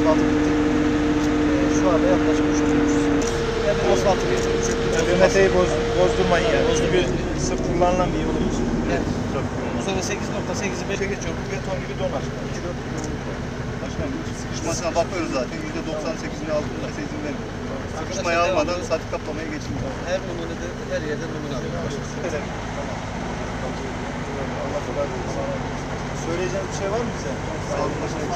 asfaltı bitti. Ee, şu anda yaklaşık 300 Yani asfaltı bitti. Meteyi boz, bozdurmayın yani. Çünkü sırf kullanılan bir yolumuz. Evet. Bundan sonra 8.8'i 5'e geçiyor. Bu beton gibi donar. 2-4 şey sıkışmasına bakmıyoruz zaten. %98'ini altında izin vermiyor. Sıkışmayı almadan saati kaplamaya geçilmiyor. Her numunede her yerden numune alıyor. Şey tamam. Allah kolay olsun. Söyleyeceğiniz bir şey var mı bize? Sağ olun başkanım.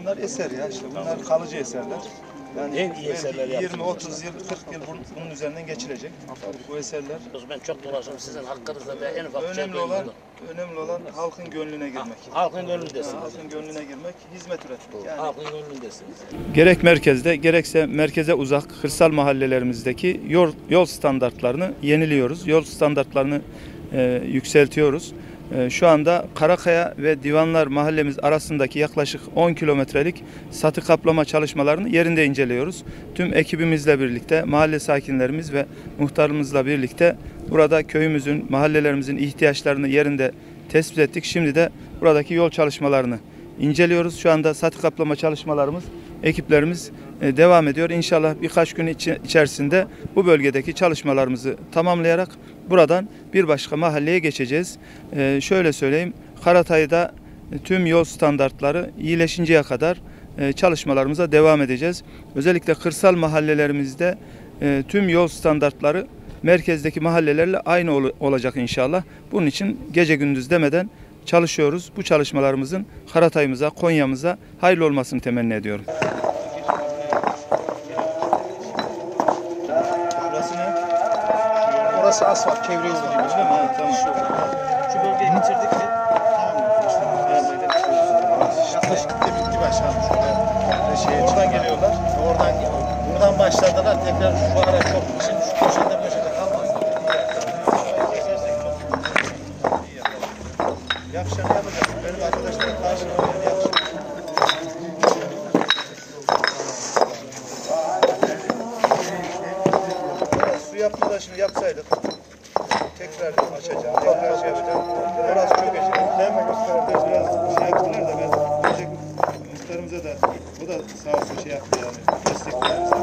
Bunlar eser ya işte. Bunlar kalıcı eserler. Yani En iyi eserler belki 20, yaptınız 30 yıl, 40 yıl bunun, üzerinden geçilecek. Bu eserler Ben çok dolaşım sizin hakkınızda ve en ufak bir şey önemli olan önemli olan halkın gönlüne girmek. Halkın gönlündesiniz. Halkın gönlüne girmek, hizmet üretmek. Yani Halkın gönlündesiniz. Gerek merkezde gerekse merkeze uzak kırsal mahallelerimizdeki yol, yol standartlarını yeniliyoruz. Yol standartlarını e, yükseltiyoruz. E, şu anda Karakaya ve Divanlar mahallemiz arasındaki yaklaşık 10 kilometrelik satı kaplama çalışmalarını yerinde inceliyoruz. Tüm ekibimizle birlikte, mahalle sakinlerimiz ve muhtarımızla birlikte burada köyümüzün, mahallelerimizin ihtiyaçlarını yerinde tespit ettik. Şimdi de buradaki yol çalışmalarını inceliyoruz. Şu anda satı kaplama çalışmalarımız, ekiplerimiz e, devam ediyor. İnşallah birkaç gün içerisinde bu bölgedeki çalışmalarımızı tamamlayarak buradan bir başka mahalleye geçeceğiz. E, Şöyle söyleyeyim, Karatay'da e, tüm yol standartları iyileşinceye kadar çalışmalarımıza devam edeceğiz. Özellikle kırsal mahallelerimizde tüm yol standartları merkezdeki mahallelerle aynı ol- olacak inşallah. Bunun için gece gündüz demeden çalışıyoruz. Bu çalışmalarımızın Karatay'ımıza, Konya'mıza hayırlı olmasını temenni ediyorum. burası ne? Burası asfalt, çevre yolu? Ha, tamam. Şu bölgeyi bitirdik mi? Da bitti başkanım şurada. Şeye Oradan geliyorlar. Oradan buradan başladılar tekrar şu ara çok için Yakışanı yapacağız. Benim arkadaşlarım karşıma yakışanı. Su yaptı da şimdi yapsaydık. Tekrar açacağım. Tekrar şey yapacağım. Orası çok eşit. Değil mi? Gösterdi. Biraz şey yaptılar da ben. Muhtarımıza da o da sağ olsun şey yaptı yani. Destekler.